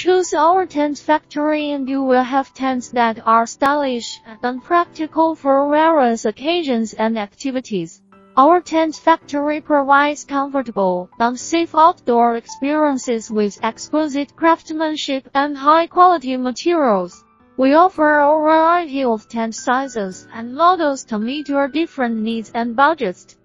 Choose our tent factory and you will have tents that are stylish and practical for various occasions and activities. Our tent factory provides comfortable and safe outdoor experiences with exquisite craftsmanship and high-quality materials. We offer a variety of tent sizes and models to meet your different needs and budgets.